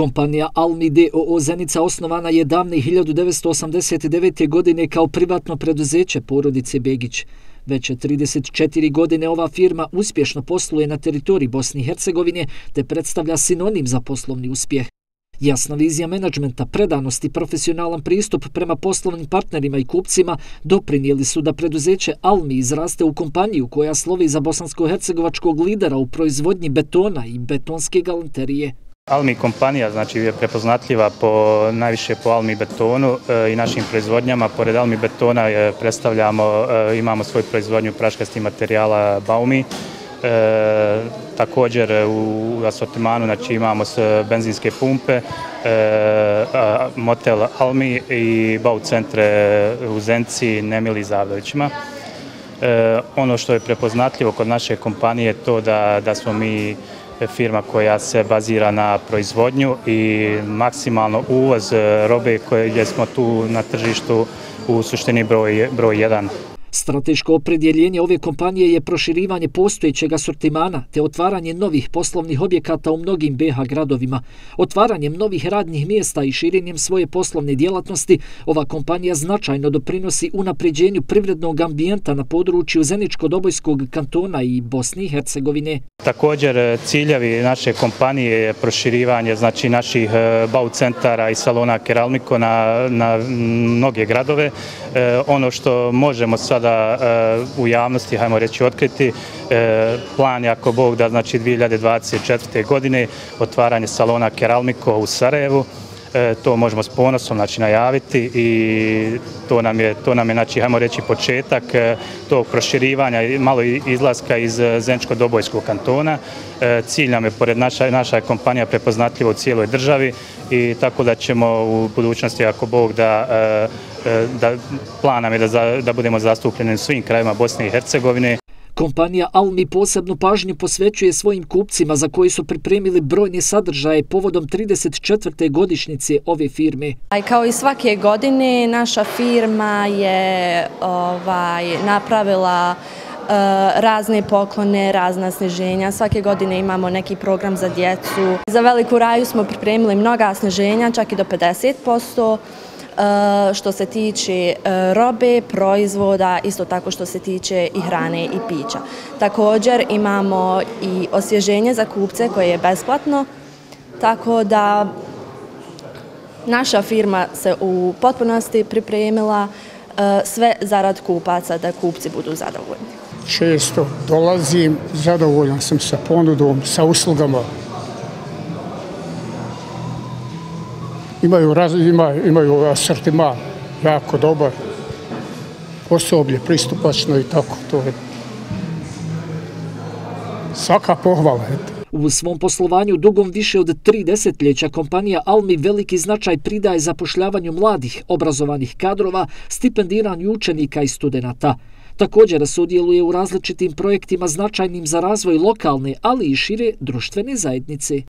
Kompanija Almi DOO Zenica osnovana je davne 1989. godine kao privatno preduzeće porodice Begić. Već 34 godine ova firma uspješno posluje na teritoriji Bosne i Hercegovine te predstavlja sinonim za poslovni uspjeh. Jasna vizija menadžmenta, predanost i profesionalan pristup prema poslovnim partnerima i kupcima doprinijeli su da preduzeće Almi izraste u kompaniju koja slovi za bosansko-hercegovačkog lidera u proizvodnji betona i betonske galanterije. Almi kompanija znači je prepoznatljiva po najviše po Almi betonu e, i našim proizvodnjama. Pored Almi betona e, predstavljamo, e, imamo svoju proizvodnju praškastih materijala Baumi. E, također u asortimanu znači imamo s benzinske pumpe, e, motel Almi i bau centre u Zenci, Nemili Zavdovićima. E, ono što je prepoznatljivo kod naše kompanije je to da, da smo mi firma koja se bazira na proizvodnju i maksimalno uvoz e, robe koje smo tu na tržištu u suštini broj, broj 1. Strateško opredjeljenje ove kompanije je proširivanje postojećeg asortimana te otvaranje novih poslovnih objekata u mnogim BH gradovima. Otvaranjem novih radnih mjesta i širenjem svoje poslovne djelatnosti, ova kompanija značajno doprinosi unapređenju privrednog ambijenta na području Zeničko-Dobojskog kantona i Bosne i Hercegovine. Također e, ciljevi naše kompanije je proširivanje znači, naših e, bau centara i salona Keralmiko na, na mnoge gradove. E, ono što možemo sada eh, u javnosti, hajmo reći, otkriti, eh, plan je ako Bog da znači 2024. godine otvaranje salona Keralmiko u Sarajevu. E, to možemo s ponosom znači, najaviti i to nam je, to nam je znači, hajmo reći, početak e, tog proširivanja i malo izlaska iz e, Zenčko-Dobojskog kantona. E, cilj nam je, pored naša, naša kompanija, prepoznatljiva u cijeloj državi i tako da ćemo u budućnosti, ako Bog da, e, da plan nam je da, da budemo zastupljeni u svim krajima Bosne i Hercegovine. Kompanija Almi posebnu pažnju posvećuje svojim kupcima za koji su pripremili brojne sadržaje povodom 34. godišnjice ove firme. Kao i svake godine, naša firma je ovaj, napravila e, razne poklone, razna sneženja. Svake godine imamo neki program za djecu. Za veliku raju smo pripremili mnoga sneženja, čak i do 50%. E, što se tiče e, robe, proizvoda, isto tako što se tiče i hrane i pića. Također imamo i osvježenje za kupce koje je besplatno, tako da naša firma se u potpunosti pripremila e, sve zarad kupaca da kupci budu zadovoljni. Često dolazim, zadovoljan sam sa ponudom, sa uslugama imaju, raz, ima, imaju ovaj asortima jako dobar, osoblje, pristupačno i tako, to je svaka pohvala. Eto. U svom poslovanju dugom više od tri desetljeća kompanija Almi veliki značaj pridaje zapošljavanju mladih, obrazovanih kadrova, stipendiranju učenika i studenta. Također sudjeluje u različitim projektima značajnim za razvoj lokalne, ali i šire društvene zajednice.